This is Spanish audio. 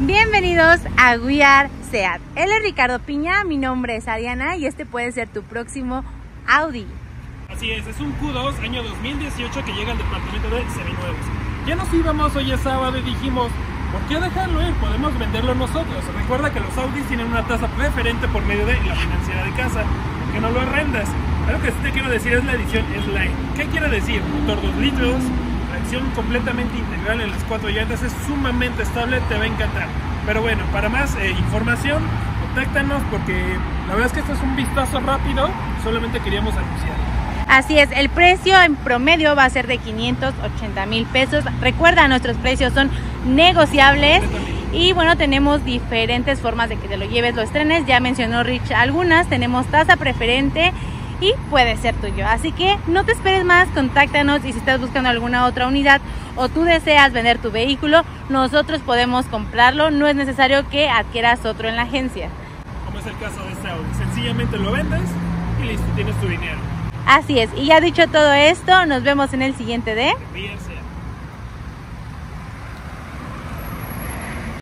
Bienvenidos a We Are Seat. Él es Ricardo Piña, mi nombre es Ariana y este puede ser tu próximo Audi. Así es, es un Q2 año 2018 que llega al departamento de seminuevos. Ya nos íbamos hoy es sábado y dijimos, ¿por qué dejarlo ir? Podemos venderlo nosotros. Recuerda que los Audis tienen una tasa preferente por medio de la financiera de casa, que no lo arrendas. Algo que sí te quiero decir es la edición Slime. ¿Qué quiere decir? Motor 2 litros, completamente integral en las cuatro llantas, es sumamente estable, te va a encantar. Pero bueno, para más eh, información, contáctanos porque la verdad es que esto es un vistazo rápido, solamente queríamos anunciar. Así es, el precio en promedio va a ser de 580 mil pesos. Recuerda, nuestros precios son negociables. Y bueno, tenemos diferentes formas de que te lo lleves, lo estrenes. Ya mencionó Rich algunas. Tenemos tasa preferente y puede ser tuyo. Así que no te esperes más, contáctanos y si estás buscando alguna otra unidad o tú deseas vender tu vehículo, nosotros podemos comprarlo. No es necesario que adquieras otro en la agencia. Como es el caso de este Audi. Sencillamente lo vendes y listo, tienes tu dinero. Así es. Y ya dicho todo esto, nos vemos en el siguiente de...